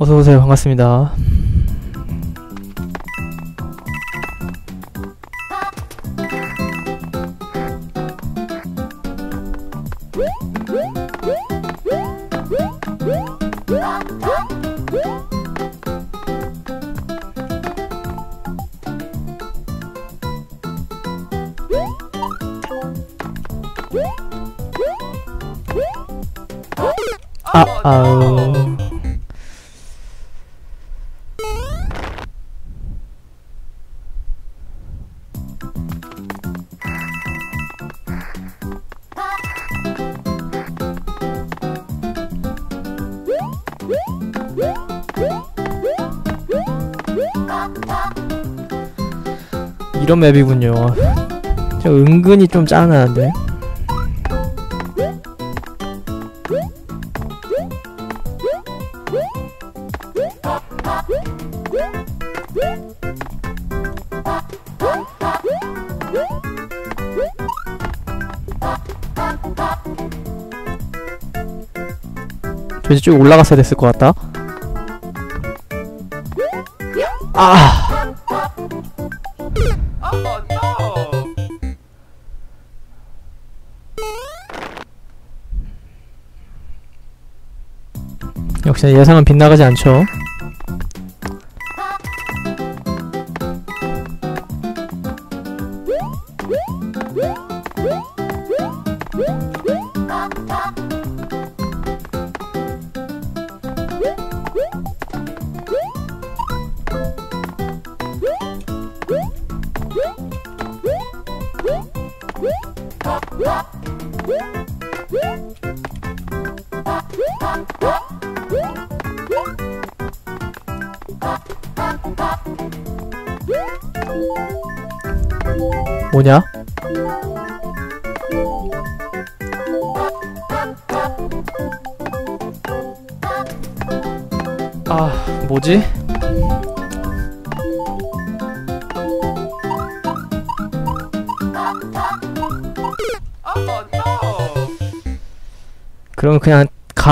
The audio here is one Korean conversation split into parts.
어서오세요. 반갑습니다 이런 맵이군요. 저 은근히 좀 짠한데? 저 이제 쭉 올라갔어야 됐을 것 같다. 아 No! 역시 예상은 빗나가지 않죠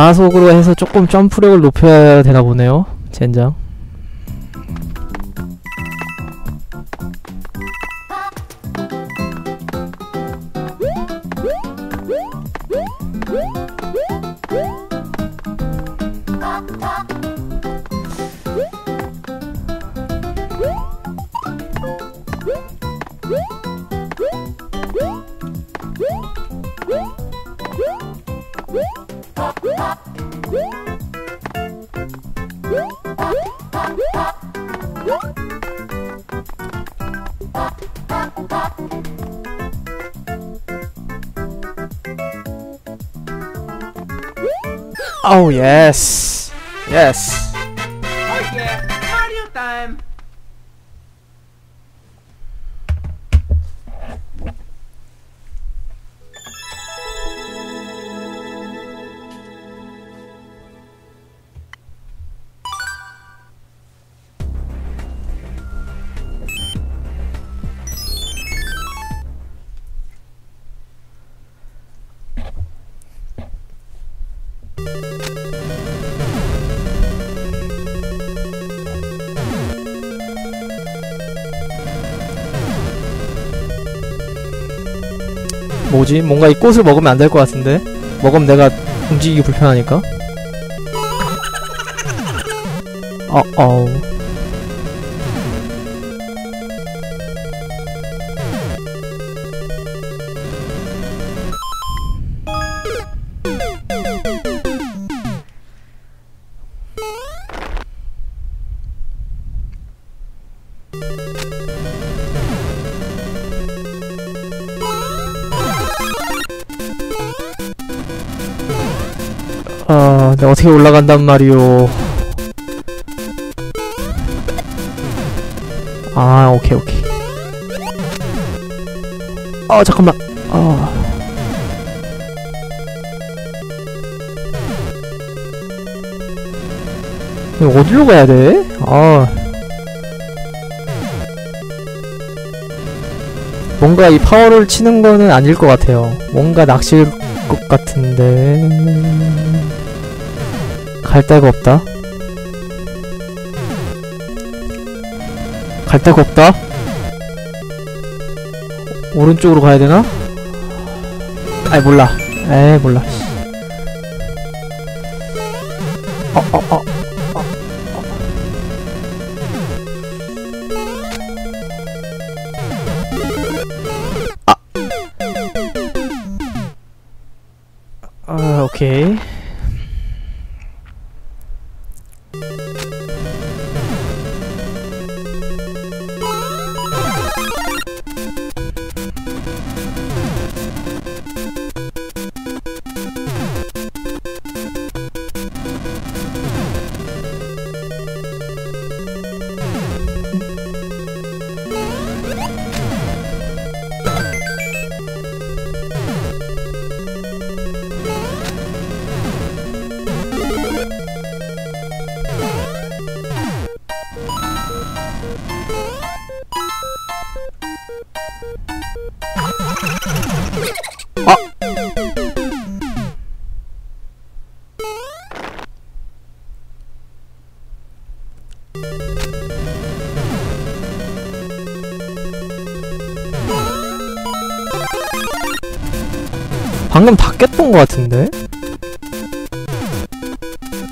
가속으로 해서 조금 점프력을 높여야 되나 보네요. 젠장. Oh yes, yes. 뭐지? 뭔가 이 꽃을 먹으면 안 될 것 같은데? 먹으면 내가 움직이기 불편하니까. 어, 어우. 어떻게 올라간단 말이오. 아, 오케이, 오케이. 아, 잠깐만. 아. 어디로 가야 돼? 아. 뭔가 이 파워를 치는 거는 아닐 것 같아요. 뭔가 낚시일 것 같은데. 갈 데가 없다. 갈 데가 없다? 오른쪽으로 가야 되나? 아이 몰라. 에이 몰라. 어어어 어, 어. 어. 것 같은데?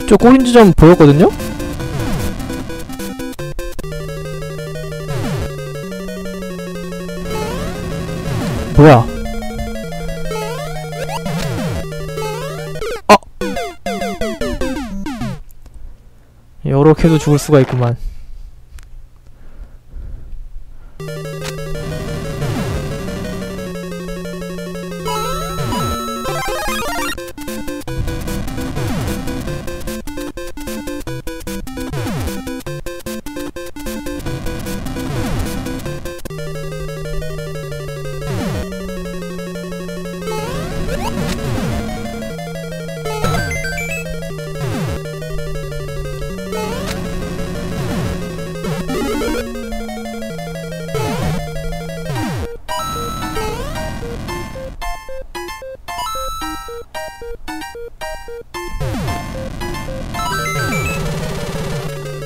저 꼬린 지 점 보였거든요? 뭐야? 어! 요렇게도 죽을 수가 있구만.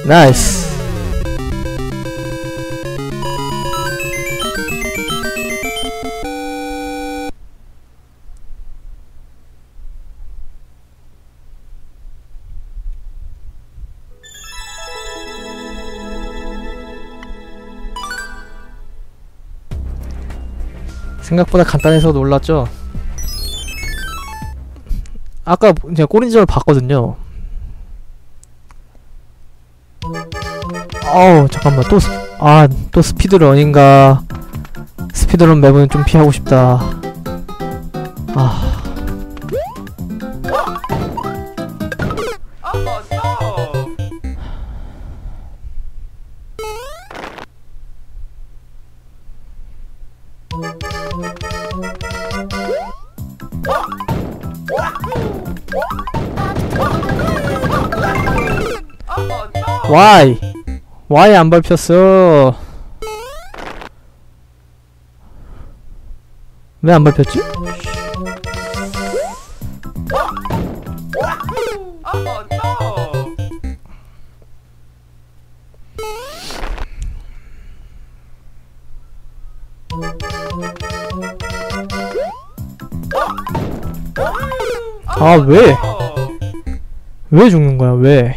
나이스. 생각보다 간단해서 놀랐죠? 아까 제가 꼬린지를 봤거든요. 어우 잠깐만 또 스, 아, 또 스피드런인가? 스피드런 맵은 좀 피하고 싶다. 아 와이 안 밟혔어 왜 안 밟혔지? 아, 왜? 왜 죽는 거야 왜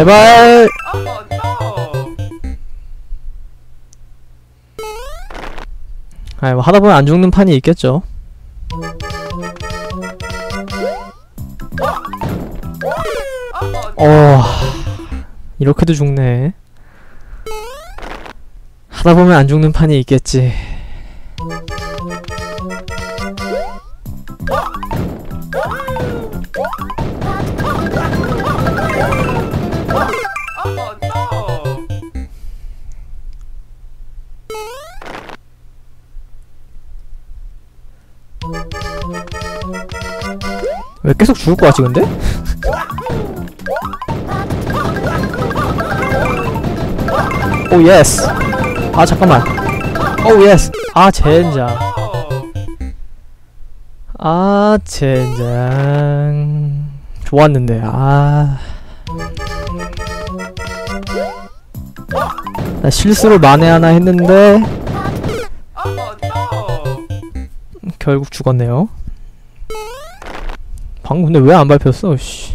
제발. Oh no! 아이 뭐 하다 보면 안 죽는 판이 있겠죠. 어 이렇게도 죽네. 하다 보면 안 죽는 판이 있겠지 죽을 것 같지 근데? 오 예스 아 잠깐만. 오 예스 아 젠장. 아 젠장. 좋았는데 아. 나 실수를 만에 하나 했는데 Oh no! 결국 죽었네요 방금 근데 왜 안 밟혔어? 씨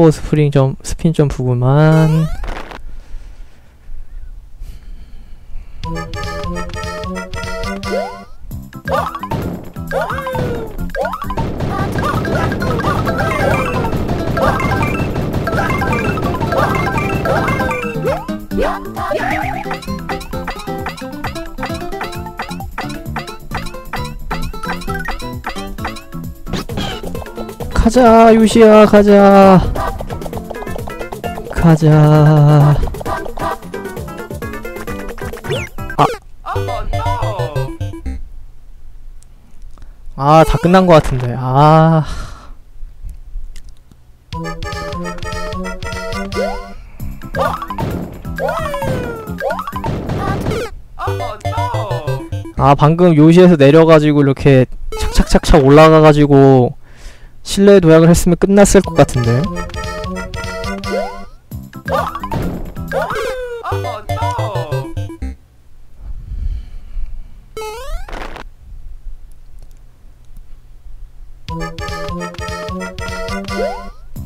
또 스프링 점 스핀 점프구만 가자 유시야 가자 가자 no! 아다 끝난 것 같은데 아! 아 방금 요시에서 내려가지고 이렇게 착착착착 올라가가지고 실내 도약을 했으면 끝났을 것 같은데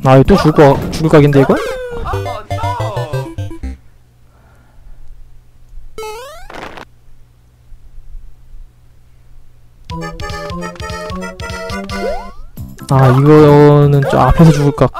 아 이거 또 죽을 거 죽을 각인데 이거? 아 이거는 좀 앞에서 죽을 각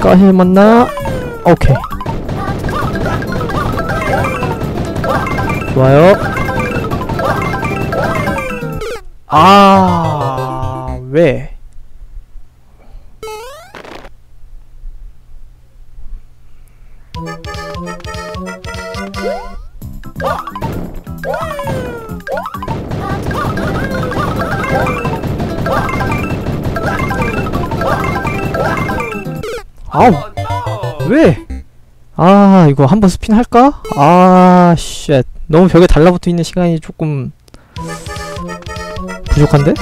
까시 맞나? 오케이. 좋아요. 아 이거 한번 스핀 할까? 아 쉣. 너무 벽에 달라붙어 있는 시간이 조금 부족한데?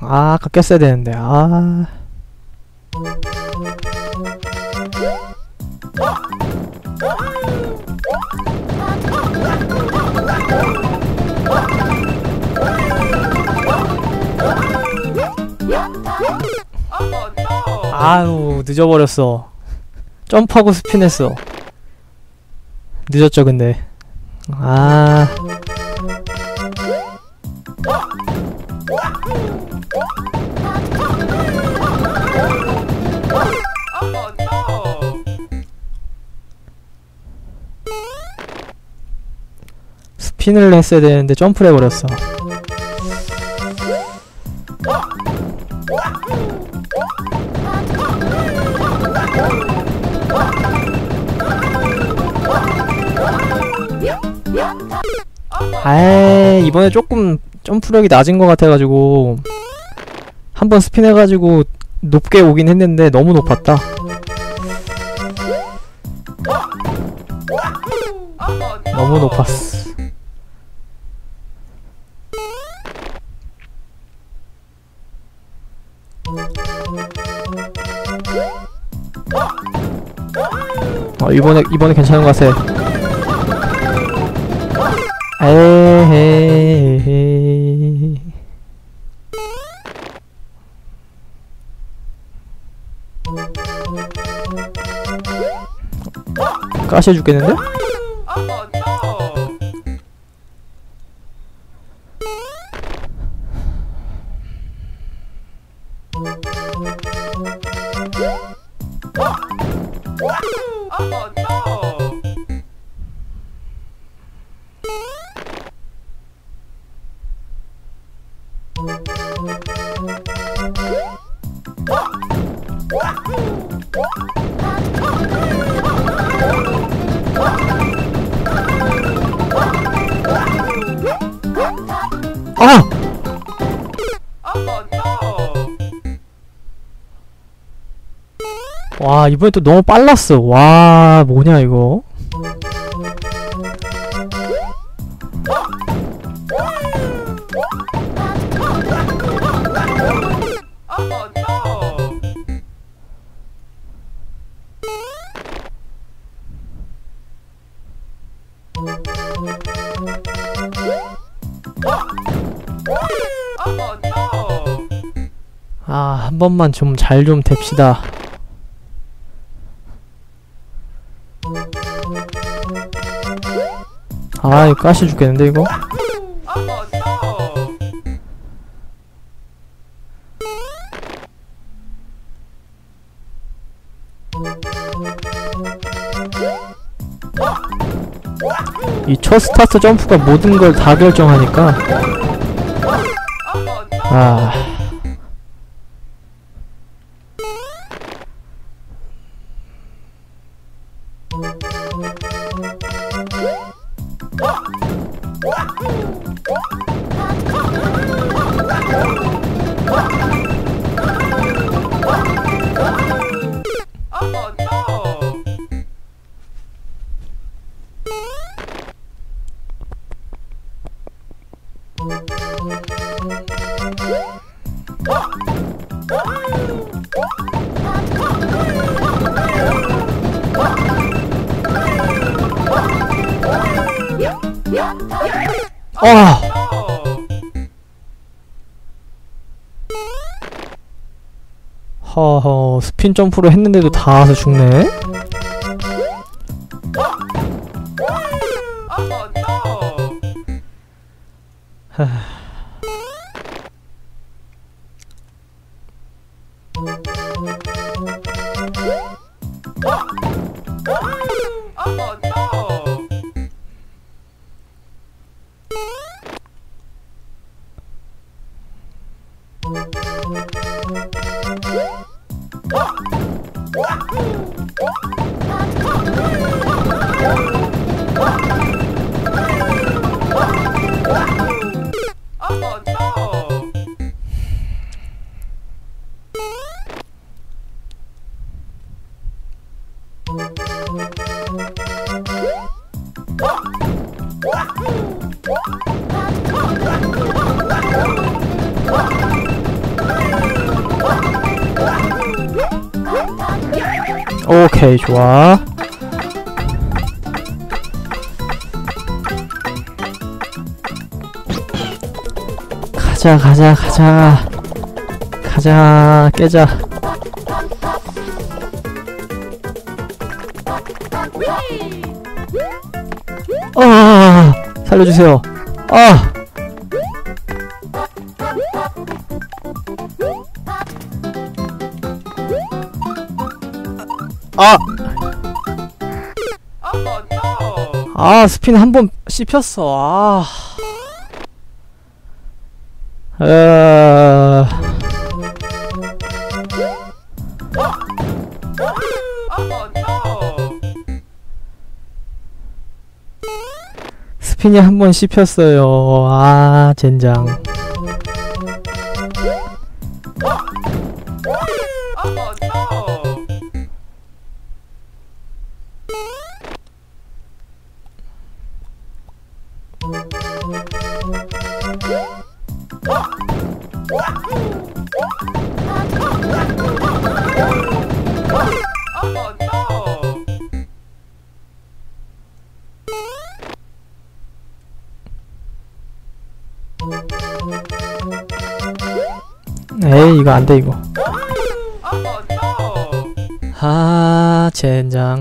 아 아까 꼈어야 되는데 아 아유 늦어버렸어. 점프하고 스핀했어. 늦었죠 근데. 아! 스핀을 했어야 되는데 점프를 해버렸어 아이 이번에 조금 점프력이 낮은 것 같아가지고 한 번 스핀해가지고 높게 오긴 했는데 너무 높았다. 너무 높았어. 어 이번에 이번에 괜찮은 것 같아. 에헤이 가시 죽겠는데? Oh no! 아! 와 이번에 또 너무 빨랐어 와 뭐냐 이거 한 번만 좀잘좀 됩시다 아 이거 가시 죽겠는데 이거 Oh no! 이첫 스타트 점프가 모든 걸 다 결정하니까! 아 아! 허허 스핀 점프를 했는데도 다 와서 죽네 가자 가자 깨자. 아 살려주세요. 아. 아! No! 아 스핀 한번 씹혔어. 아 no! 스핀이 한번 씹혔어요 아 젠장 안돼 이거 no! 아 젠장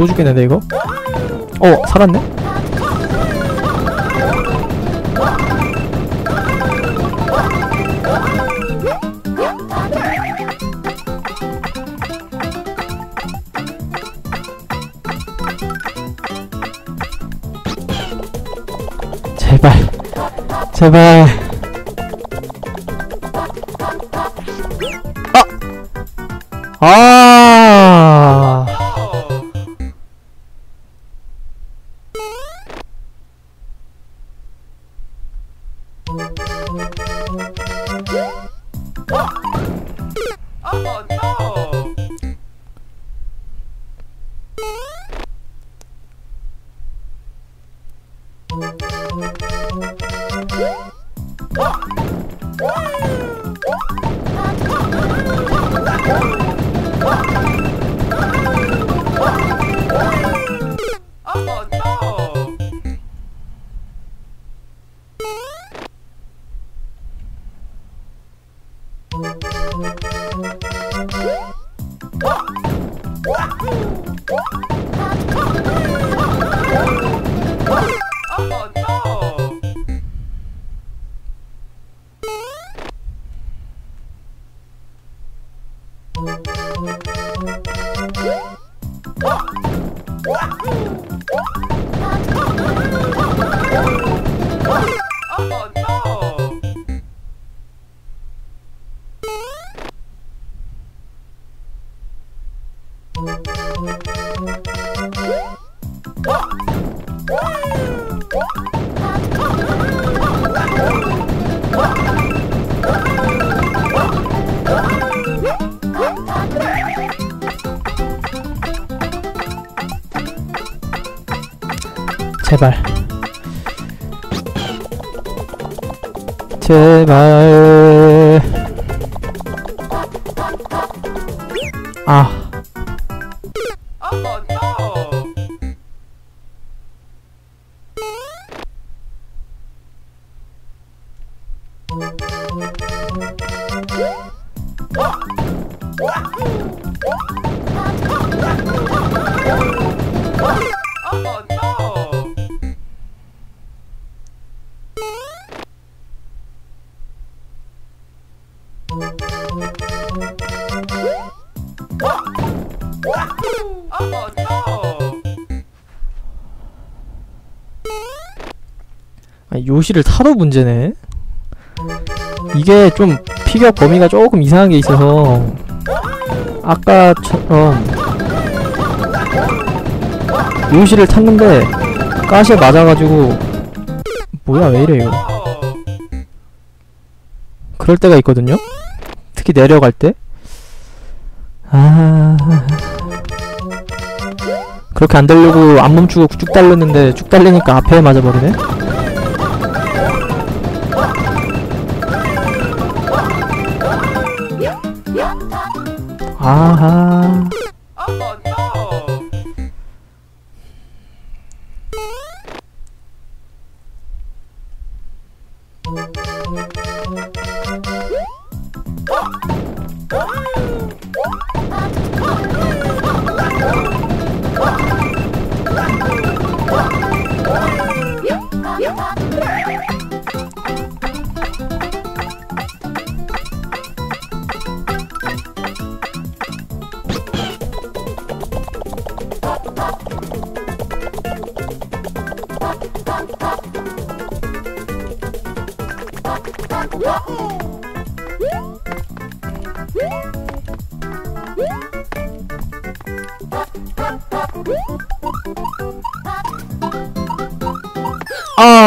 또 죽겠는데, 이거? 어, 살았네? 제발. 제발. 제발. 제발. 요시를 타도 문제네. 이게 좀 피격 범위가 조금 이상한 게 있어서 아까처럼 요시를 탔는데 가시에 맞아가지고 뭐야 왜 이래 이거! 그럴 때가 있거든요. 특히 내려갈 때. 아. 그렇게 안 되려고 안 멈추고 쭉 달렸는데 쭉 달리니까 앞에 맞아버리네. 아하.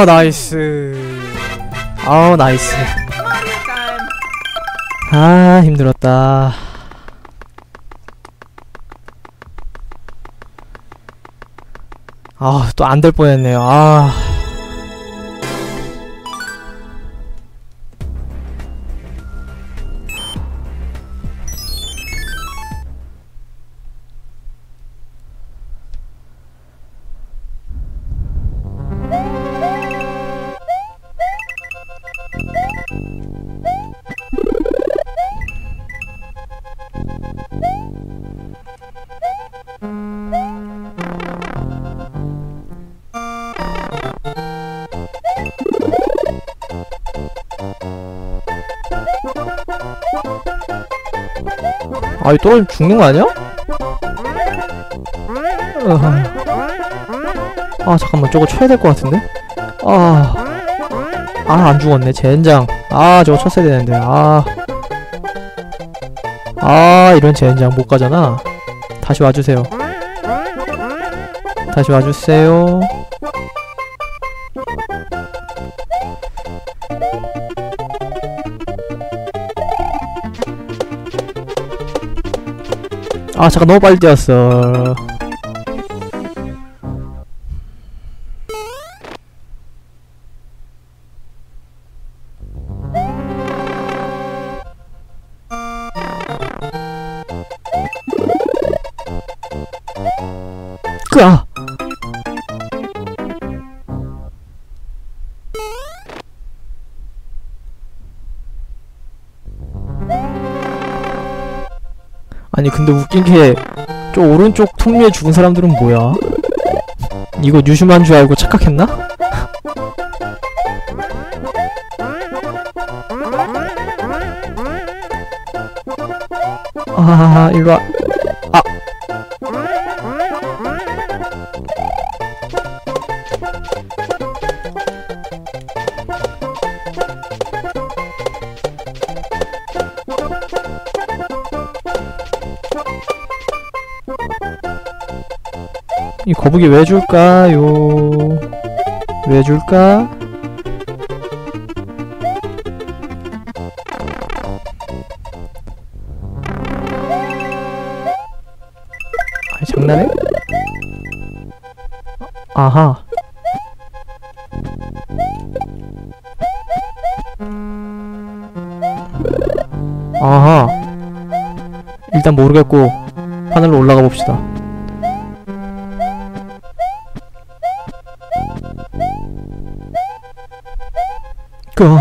아 나이스. 아우 나이스. 아 힘들었다. 아또 안 될 뻔했네요. 아 아이 또 죽는 거 아니야? 으하. 아 잠깐만. 저거 쳐야 될 것 같은데? 아... 아 안 죽었네. 젠장. 아 저거 쳤어야 되는데. 아... 아 이런 젠장 못 가잖아. 다시 와주세요. 다시 와주세요 아 잠깐 너무 빨리 뛰었어 아니 근데 웃긴 게 저 오른쪽 통로에 죽은 사람들은 뭐야? 이거 유슈만 줄 알고 착각했나? 아 일로와 이 거북이 왜 줄까요? 왜 줄까? 아니 장난해? 아하 아하 일단 모르겠고 하늘로 올라가 봅시다 그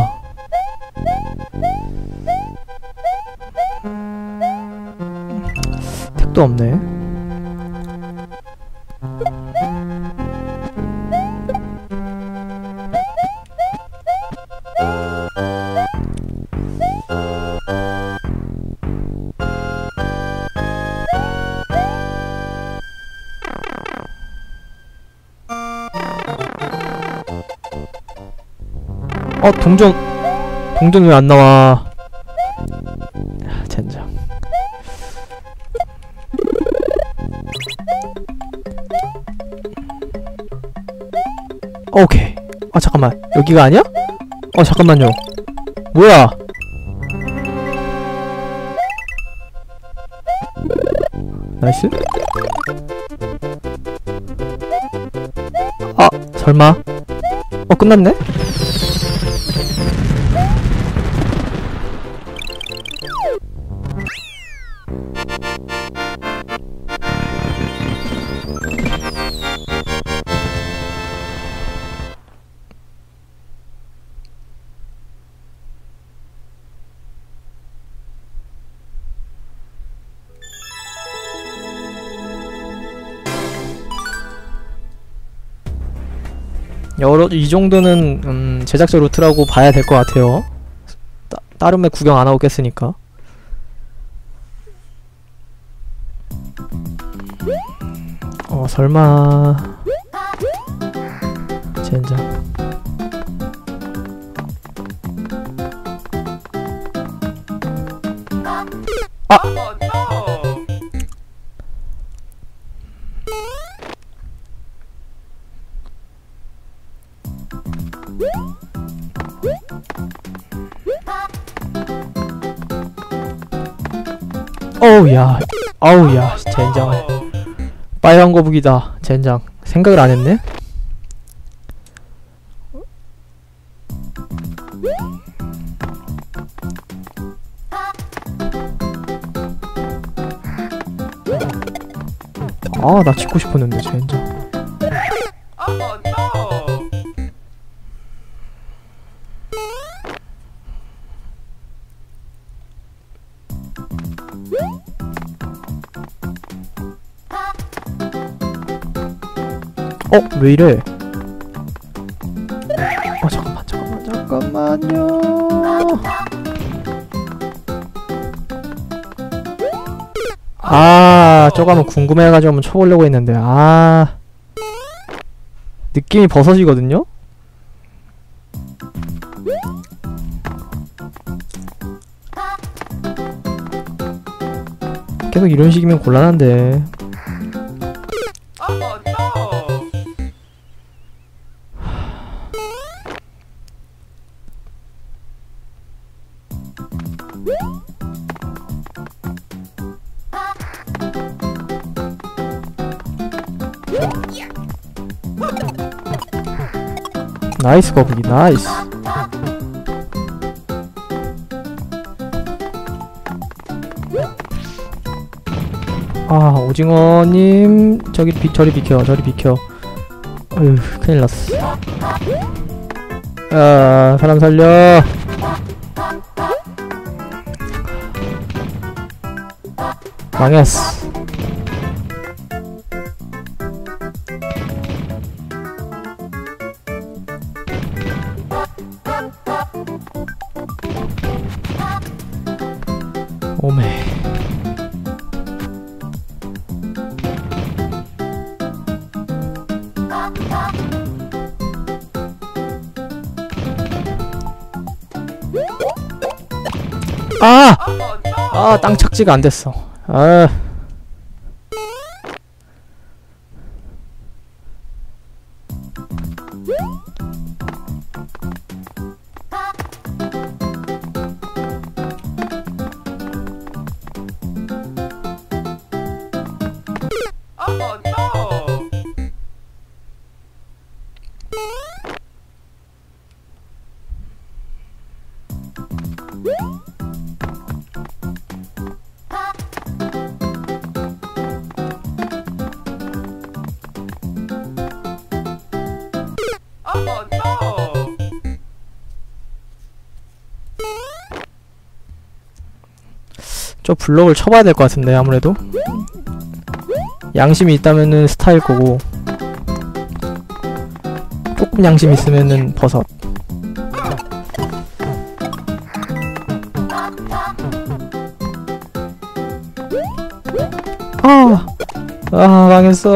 택도 없네. 동전 동전 왜 안 나와? 아, 젠장. 오케이. 아 잠깐만 여기가 아니야? 어 잠깐만요. 뭐야? 나이스. 아 설마? 어 끝났네? 이 정도는 음, 제작자 루트라고 봐야 될 것 같아요. 따, 다른 애 구경 안 하고 깼으니까. 어 설마 어우 야. 어우 야. 젠장. 빨간 거북이다 젠장. 생각을 안 했네? 아나 짓고 싶었는데 젠장 왜 이래? 어 잠깐만 잠깐만 잠깐만요 아 저거 한번 궁금해가지고 한번 쳐보려고 했는데 아 느낌이 버섯이거든요? 계속 이런 식이면 곤란한데 나이스 거북이 나이스. 아 오징어님 저기 비 저리 비켜 저리 비켜. 어휴 큰일 났어. 아 사람 살려. 망했어 땅 착지가 안 됐어. 아. 저 블럭을 쳐봐야 될 것 같은데, 아무래도. 양심이 있다면은 스타일 거고. 조금 양심 있으면은 버섯. 아! 아, 망했어.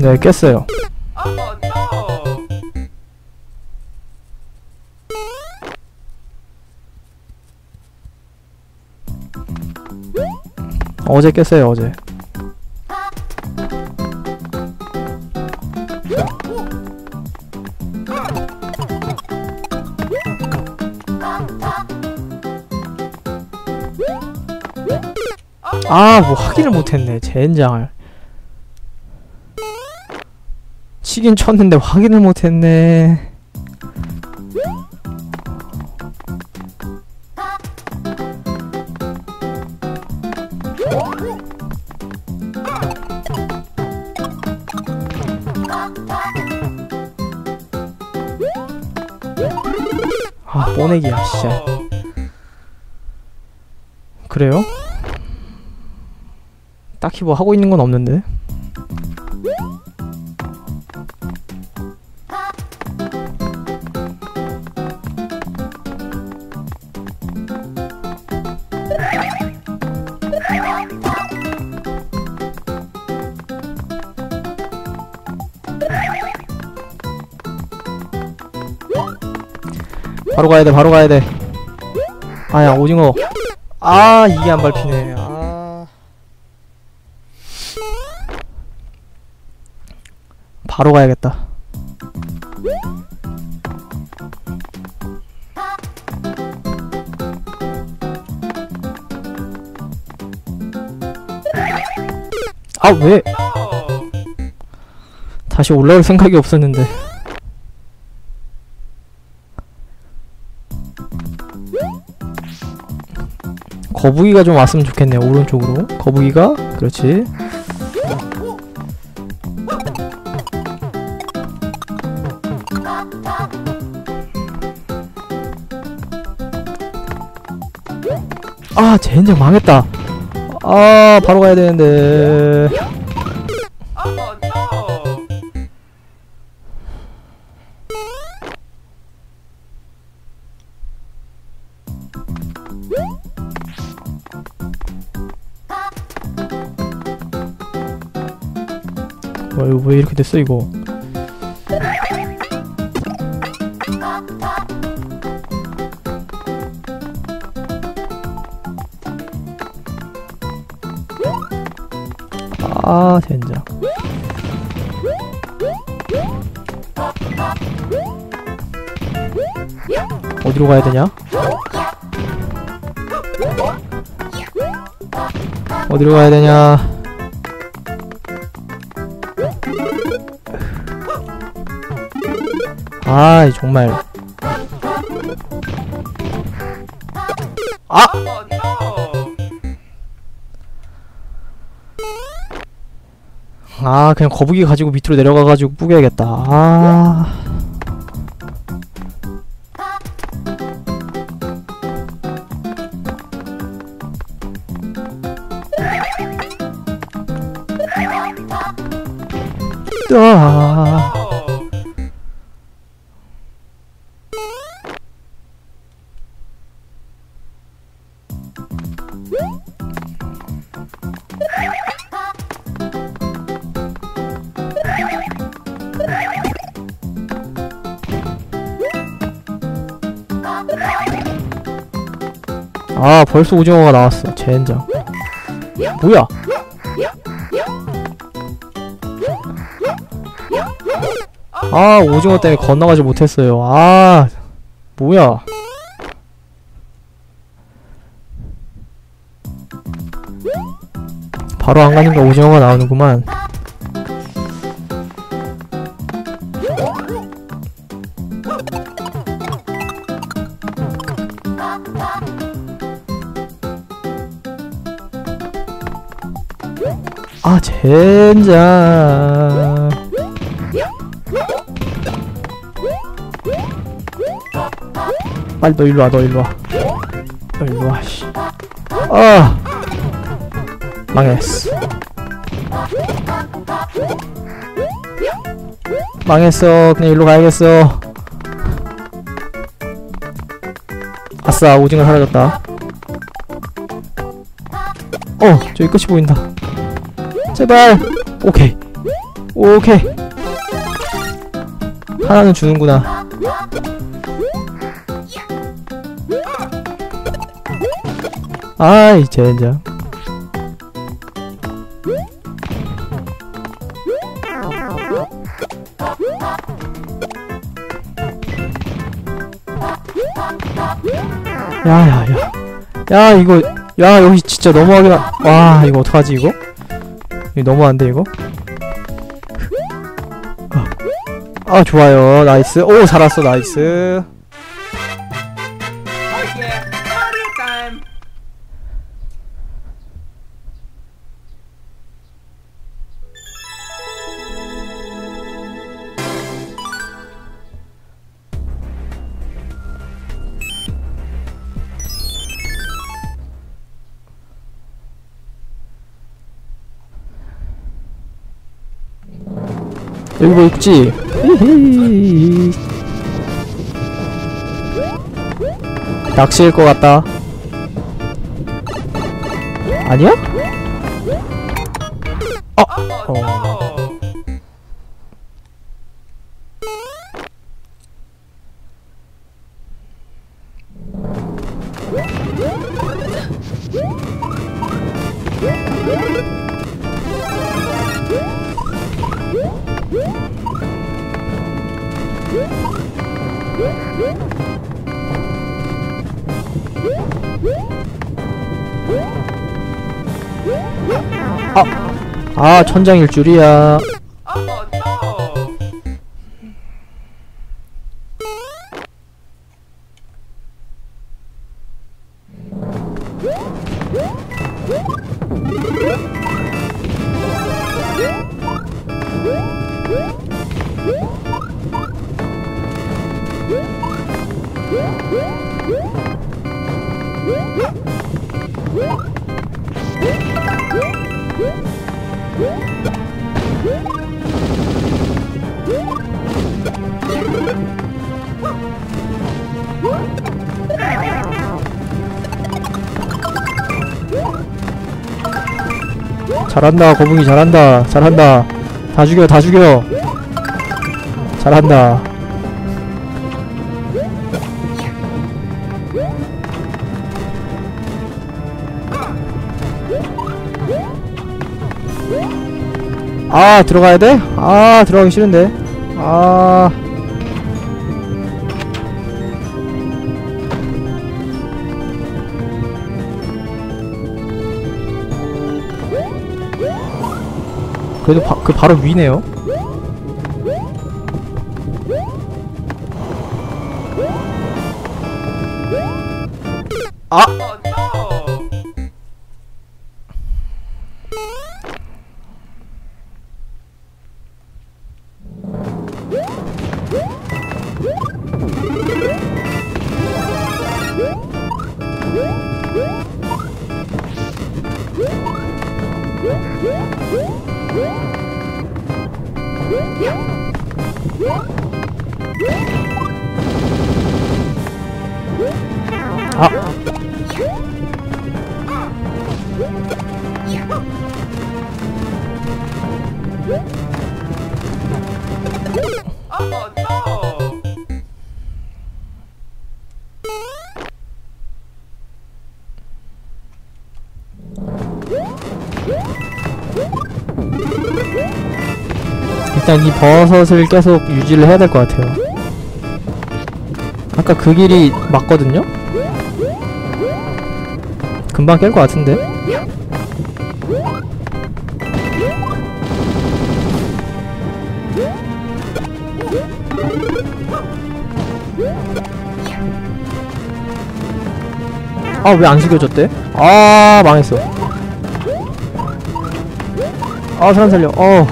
네, 깼어요. No! 어제 깼어요, 어제. 아, 뭐 확인을 못했네, 젠장을. 치긴 쳤는데 확인을 못했네. 아, 뽀내기야, 진짜. 그래요? 딱히 뭐 하고 있는 건 없는데. 바로 가야 돼. 아야 오징어. 아 이게 안 밟히네. 아. 바로 가야겠다. 아 왜? No! 다시 올라올 생각이 없었는데 거북이가 좀 왔으면 좋겠네 오른쪽으로. 거북이가 그렇지. 아 젠장 망했다. 아 바로 가야 되는데 됐어 이거 아 젠장 어디로 가야 되냐? 어디로 가야 되냐? 아이 정말. 아! 아 그냥 거북이 가지고 밑으로 내려가가지고 뿌겨야겠다. 아 아, 벌써 오징어가 나왔어. 젠장. 뭐야? 아 오징어 때문에 건너가지 못했어요. 아 뭐야? 바로 안 가니까 오징어가 나오는구만 아 젠장 빨리 너 일로 와, 너 일로 와. 너 일로 와, 씨. 아! 망했어. 망했어. 그냥 일로 가야겠어. 아싸, 오징어 사라졌다. 어, 저기 끝이 보인다. 제발! 오케이. 오케이. 하나는 주는구나. 아이 젠장 야야야 야 이거 야 여기 진짜 너무하게 나... 와 이거 어떡하지 이거? 이거 너무한데 이거? 아, 아 좋아요. nice. 오 살았어. nice 뭐 있지? 낚시일 것 같다. 아니야? Oh Oh. 아 천장일 줄이야 잘한다 거북이 잘한다 잘한다. 다 죽여 다 죽여. 잘한다 아 들어가야 돼? 아 들어가기 싫은데 아 그래도 바, 그 바로 위네요 아! 버섯을 계속 유지를 해야 될 것 같아요 아까 그 길이 맞거든요? 금방 깰 것 같은데? 아 왜 안 숙여졌대? 아 망했어 아 사람 살려 어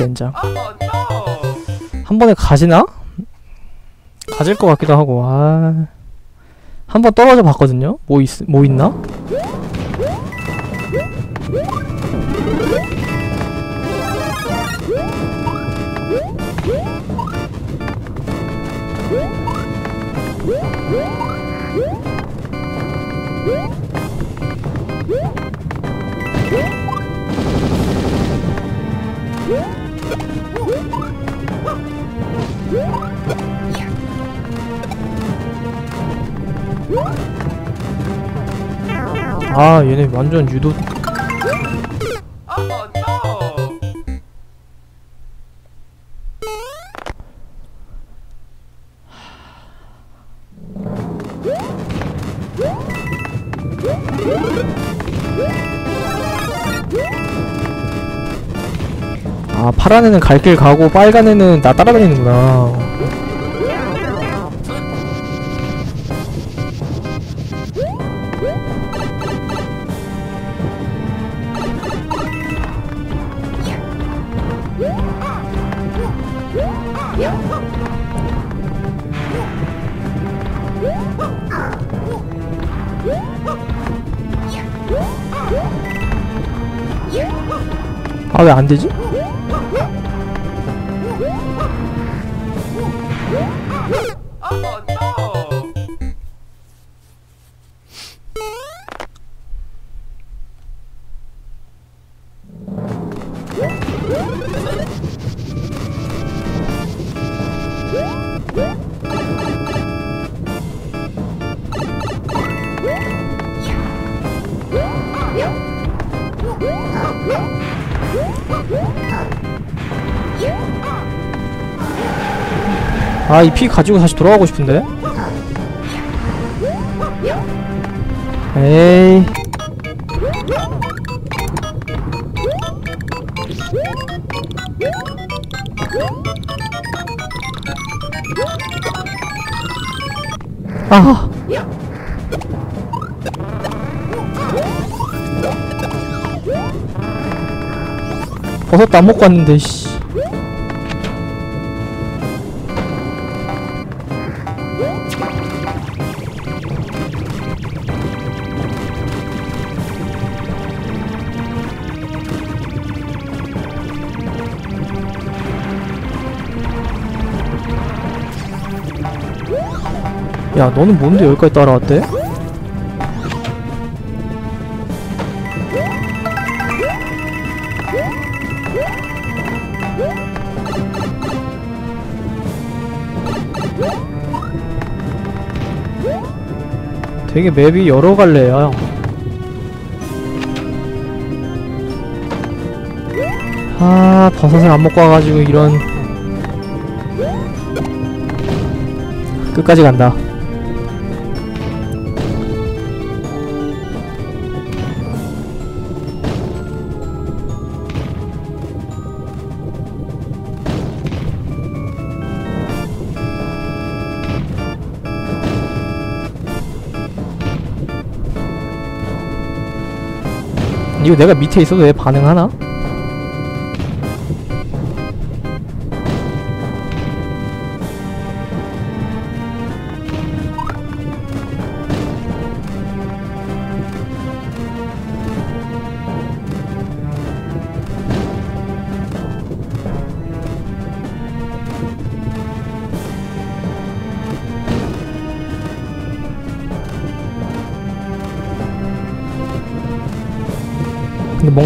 젠장 no! 한 번에 가지나? 가질 것 같기도 하고 아... 한 번 떨어져 봤거든요? 뭐, 있, 뭐 있나? 아 얘네 완전 유도! 아 파란 애는 갈 길 가고 빨간 애는 나 따라다니는구나 왜 안 되지? 아 이 피 가지고 다시 돌아가고 싶은데? 에이. 아. 버섯도 안 먹고 왔는데 씨 야 너는 뭔데 여기까지 따라왔대? 되게 맵이 여러 갈래야 아 버섯을 안 먹고 와가지고 이런. 끝까지 간다 이거 내가 밑에 있어도 왜 반응하나?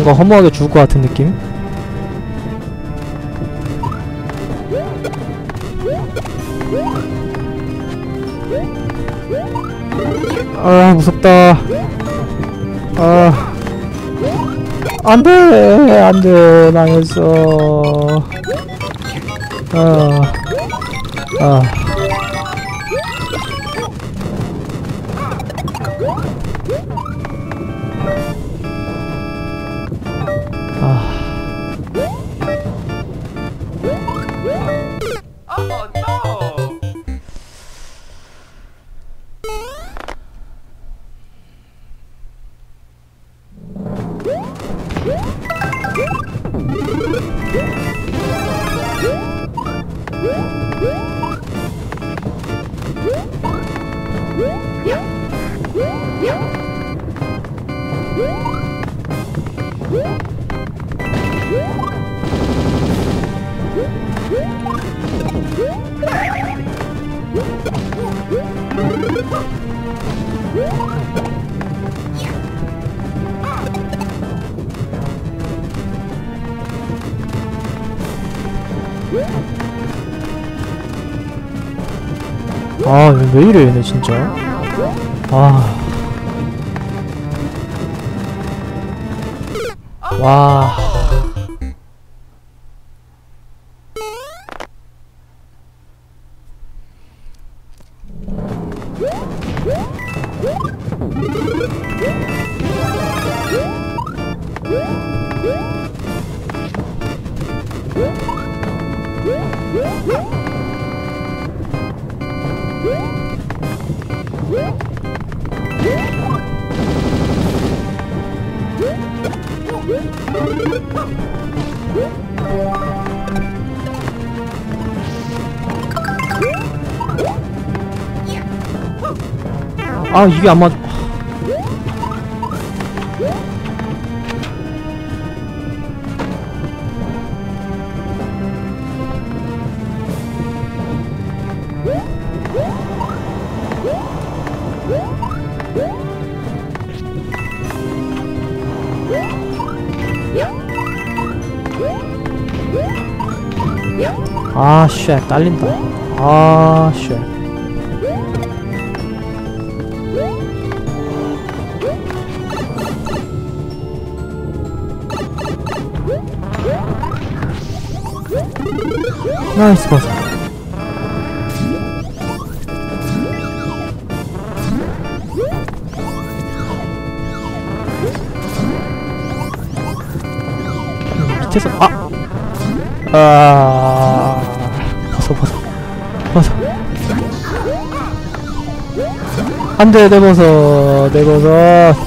뭔가 허무하게 죽을 것 같은 느낌? 아 무섭다 아 안돼 안돼 망했어 아 아. 아. 아, 왜 이래, 얘네, 진짜. 아. 와. 아 이게 아마 아쉣 딸린다. 아쉣. 나이스 버섯. 음, 밑에서 아! 아! 벗어 벗어 벗어 안돼 내 벗어 내 벗어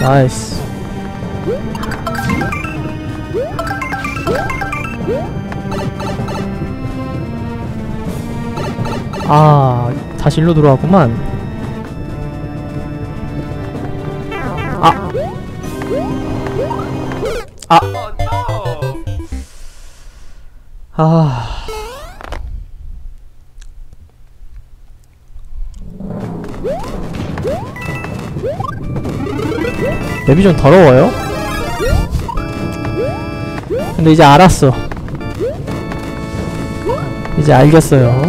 나이스. 아 다시 일로 들어왔구만 맵이 좀 더러워요? 근데 이제 알았어. 이제 알겠어요.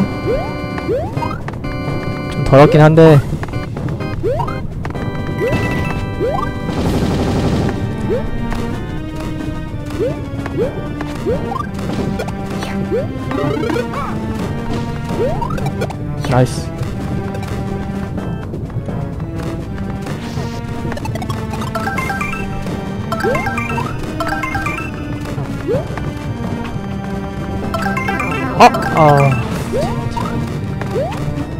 좀 더럽긴 한데. 나이스. 아, 아.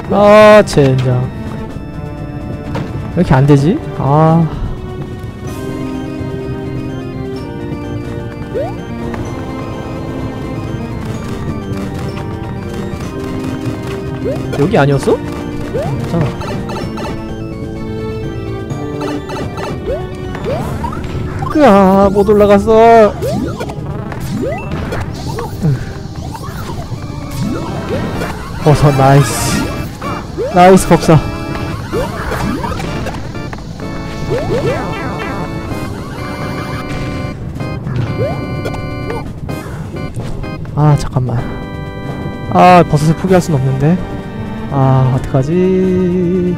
아, 젠장. 왜 이렇게 안 되지? 아. 여기 아니었어? 괜찮아. 으아, 못 올라갔어. 버섯 나이스. 나이스 법사. 아 잠깐만. 아 버섯을 포기할 순 없는데. 아 어떡하지?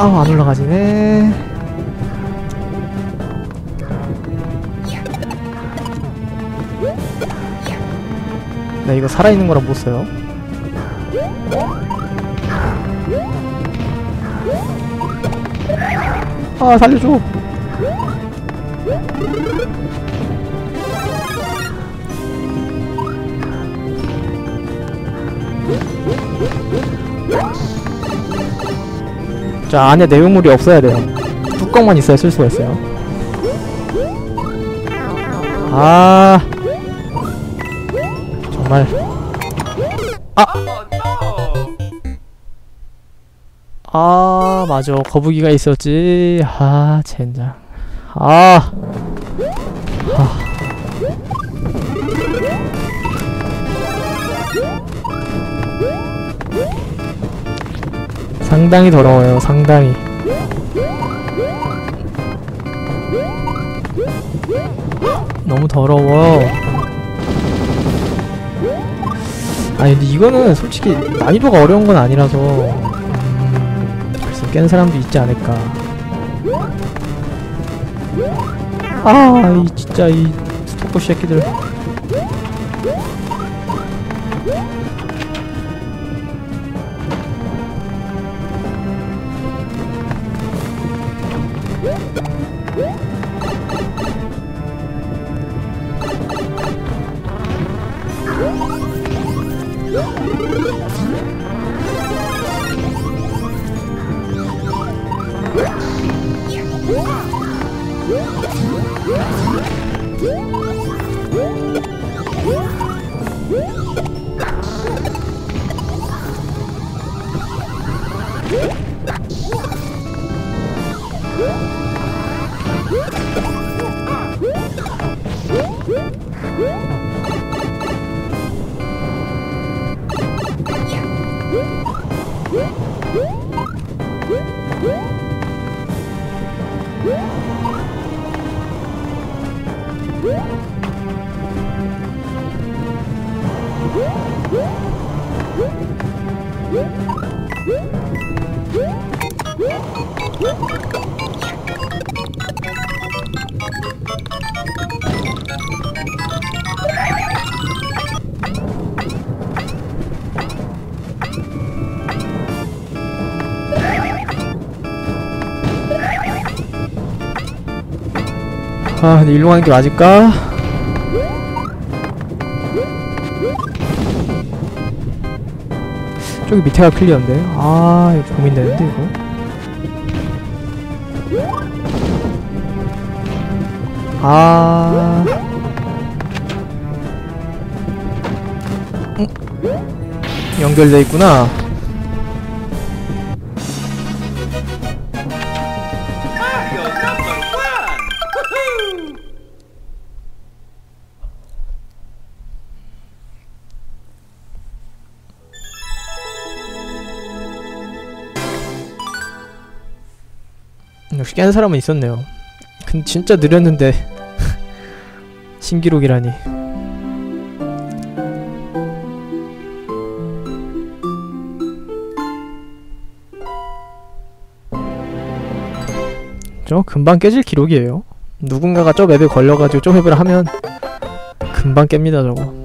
아안 올라가지네. 나 이거 살아있는 거라 못 써요. 아 살려줘. 자 안에 내용물이 없어야 돼요. 뚜껑만 있어야 쓸 수가 있어요. 아 정말 no! 아 맞아 거북이가 있었지 아 젠장 아 상당히 더러워요 상당히. 너무 더러워. 아니 근데 이거는 솔직히 난이도가 어려운 건 아니라서 음, 글쎄 깬 사람도 있지 않을까. 아이 진짜 이 스토커 새끼들 아 근데 일로 가는 게 맞을까? 저기 밑에가 클리어인데. 아 이거 고민되는데 이거? 아. 응? 연결돼 있구나 깬 사람은 있었네요. 근데 진짜 느렸는데. 신기록이라니. 저 금방 깨질 기록이에요. 누군가가 저 맵에 걸려가지고 저 맵을 하면 금방 깹니다 저거